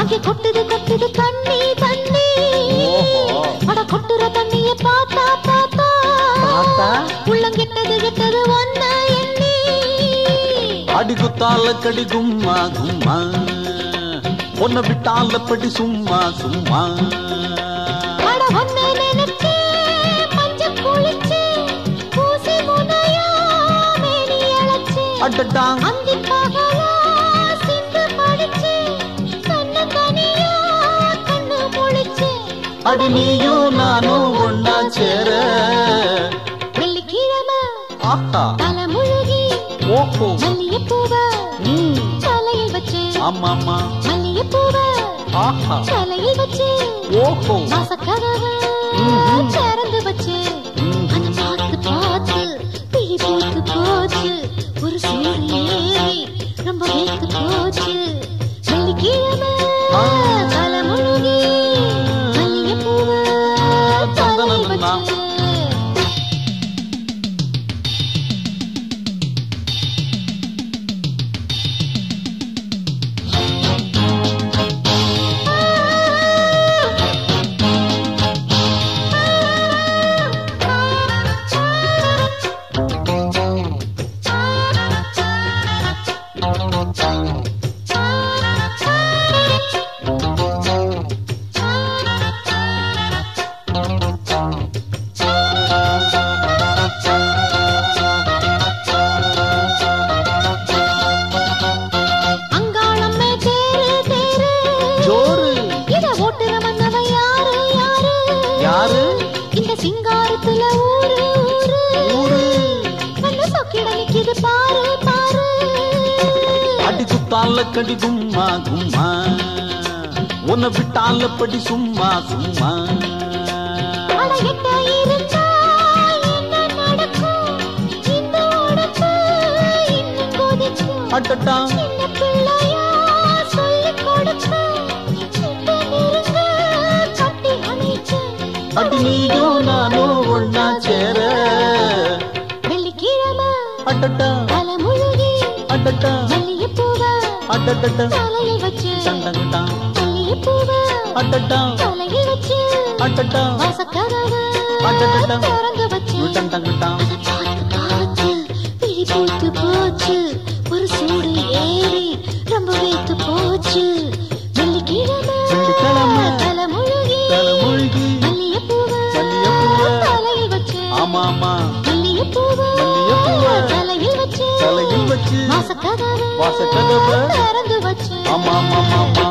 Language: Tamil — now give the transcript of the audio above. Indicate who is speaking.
Speaker 1: அங்கே கொட்டுது கொட்டுது தண்ணி தண்ணி. அட கொட்டுற தண்ணிய பார்த்தா பார்த்தா? உள்ளம் கெட்டது கெட்டது ஒன்ன எண்ணி.
Speaker 2: அடி குத்தால கடி கும்மா கும்மா. பொண்ண விட்டால படி சும்மா சும்மா.
Speaker 1: அட ஒன்ன நினைச்சு மஞ்ச குளிச்சு பூசி முனையா மேனி அழைச்சு.
Speaker 2: அடடா. அடி நீயும் நானும் ஒன்னா சேர.
Speaker 1: வெள்ளிக்கிழமை
Speaker 2: ஆஹா
Speaker 1: தலை முழுகி
Speaker 2: ஓஹோ.
Speaker 1: மல்லிகைப்பூவ தலையில் வச்சு
Speaker 2: ஆமாமா
Speaker 1: மல்லிகைப்பூவ
Speaker 2: ஆஹா
Speaker 1: தலையில் வச்சு
Speaker 2: ஓஹோ.
Speaker 1: வாசக்கதவு. திறந்து வச்சு. அதை பார்த்து பார்த்து பிழி போட்டு போச்சு. ஒரு ஏறி ரொம்ப வேத்து
Speaker 2: குத்தால கடி கும்மா கும்மா. உன்னை விட்டால படி சும்மா சும்மா.
Speaker 1: அட எட்ட இருந்தா என்ன நடக்கும்? இந்த உடம்பு இன்னும் கொதிக்கும்.
Speaker 2: அடடா.
Speaker 1: சின்ன பிள்ளையா சொல்லிக் கொடுக்க கிட்ட நெருங்க கட்டி அணைச்சு.
Speaker 2: அடி நீயும் நானும் ஒன்னா சேர.
Speaker 1: வெள்ளிக்கிழமை
Speaker 2: அடடா.
Speaker 1: தலை முழுகி
Speaker 2: அடடா.
Speaker 1: மல்லிகைப்பூவ தலையில் வச்சு
Speaker 2: சண்டங்கடா
Speaker 1: மல்லிகைப்பூவ
Speaker 2: அடடா
Speaker 1: தலையில் வச்சு
Speaker 2: அடடா
Speaker 1: வாசக்கதவு. திறந்து வச்சு போட்டு போச்சு. ஒரு சூடு ஏறி ரொம்ப வேத்து போச்சு. வெள்ளிக்கிழமை
Speaker 2: வெள்ளிக்கிழமை.
Speaker 1: தலை முழுகி
Speaker 2: தலை மூழ்கி
Speaker 1: மல்லிகைப்பூவ
Speaker 2: மல்லிகைப்பூவ
Speaker 1: தலையில் வச்சு
Speaker 2: ஆமா ஆமா
Speaker 1: வச்சு
Speaker 2: தலையில் வச்சு
Speaker 1: வாசக்கதவு
Speaker 2: வாசக்கதவு
Speaker 1: திறந்து வச்சு
Speaker 2: ஆமா ஆமா ஆமா